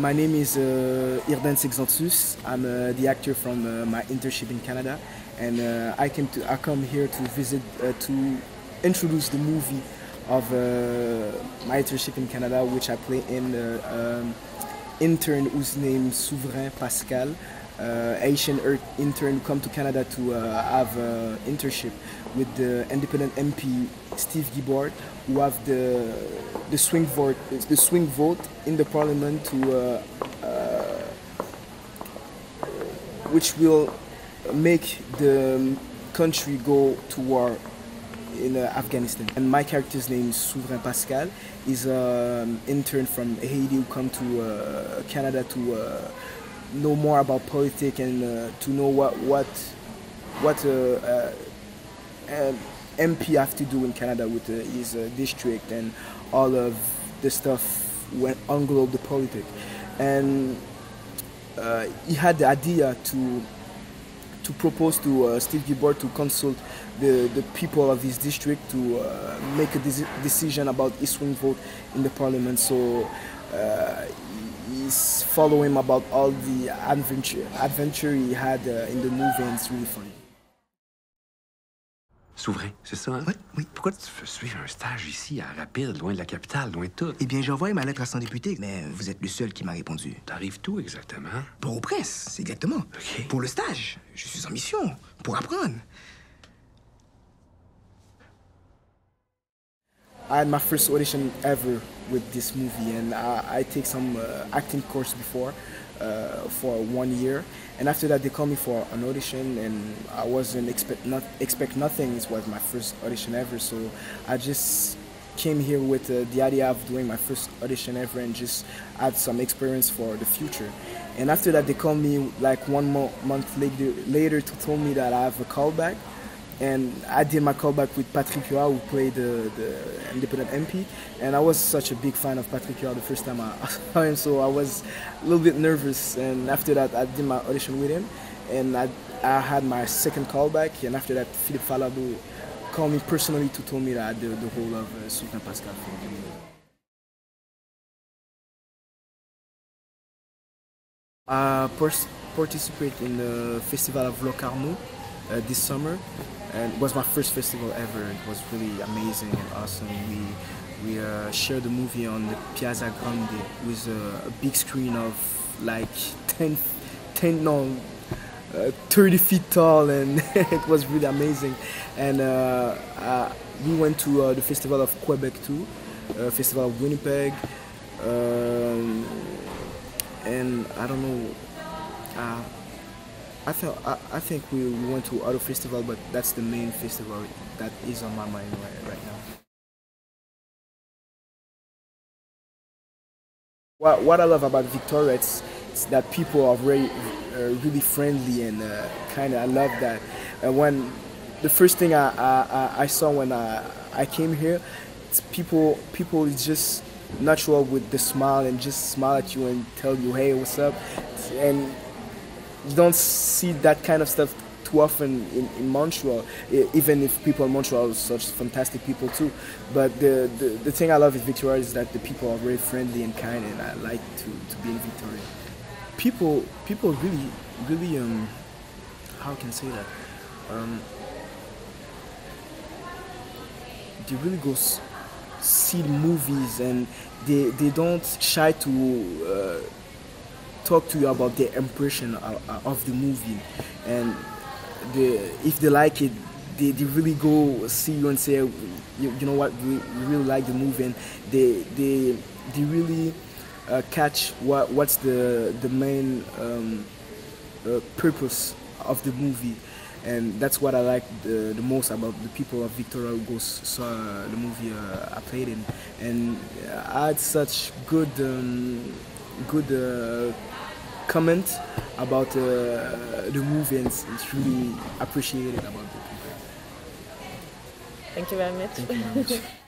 My name is uh, Irdens Exantus. I'm uh, the actor from uh, my internship in Canada, and uh, I came to I come here to visit uh, to introduce the movie of uh, my internship in Canada, which I play in uh, um, intern whose name is Souverain Pascal, Haitian er- intern who come to Canada to uh, have uh, internship with the independent MP Steve Guibord, who have the the swing vote the swing vote in the parliament to uh, uh, which will make the country go to war in uh, Afghanistan. And my character's name is Souverain Pascal. He's an intern from Haiti who come to uh, Canada to uh, know more about politics and uh, to know what what what uh, uh, um, MP have to do in Canada with uh, his uh, district and all of the stuff when englobe the politics. And uh, he had the idea to to propose to Steve Guibord to consult the, the people of his district to make a deci- decision about his swing vote in the parliament. So he's following him about all the adventure adventure he had uh, in the movie, and it's really funny. Souverain, c'est ça, hein? Oui, oui. Pourquoi tu veux suivre un stage ici, à Rapide, loin de la capitale, loin de tout? Eh bien, j'ai envoyé ma lettre à son député, mais vous êtes le seul qui m'a répondu. T'arrives tout exactement? Pour au presse, c'est exactement. OK. Pour le stage, je suis en mission, pour apprendre. I had my first audition ever with this movie, and I, I take some uh, acting course before uh, for one year, and after that they called me for an audition, and I wasn't expect not expect nothing. It was my first audition ever, so I just came here with uh, the idea of doing my first audition ever and just add some experience for the future. And after that, they called me like one mo- month later, later to tell me that I have a callback and I did my callback with Patrick Huard, who played the, the independent MP, and I was such a big fan of Patrick Huard the first time I saw him, so I was a little bit nervous. And after that, I did my audition with him, and I, I had my second callback, and after that, Philippe Falardeau called me personally to tell me that the whole of uh, Souverain Pascal for the movie. I participate in the Festival of Locarno uh, this summer, and it was my first festival ever. It was really amazing and awesome. We we uh, shared the movie on the Piazza Grande with a, a big screen of like 10, 10 no, uh, 30 feet tall, and it was really amazing. And uh, uh, we went to uh, the Festival of Quebec too, uh, Festival of Winnipeg. Um, and I don't know. I think I, I think we went to other festival, but that's the main festival that is on my mind right, right now. What, what I love about Victoria is, is that people are very uh, really friendly and uh, kind of I love that. And when the first thing I, I, I saw when I, I came here, it's people people is just natural with the smile and just smile at you and tell you hey what's up and you don't see that kind of stuff too often in, in Montreal, even if people in Montreal are such fantastic people too. But the, the, the thing I love in Victoria is that the people are very friendly and kind, and I like to, to be in Victoria. People people really really um how can I say that um they really go see movies and they they don't shy to uh, talk to you about their impression of, of the movie. And the if they like it they, they really go see you and say you, you know what? We, really like the movie. And they they they really uh, catch what what's the the main um, uh, purpose of the movie. And that's what I like the, the most about the people of Victoria who saw the movie uh, I played in. And I had such good um, good uh, comment about uh, the movie and it's, really appreciated about the people. Thank you very much. Thank you very much.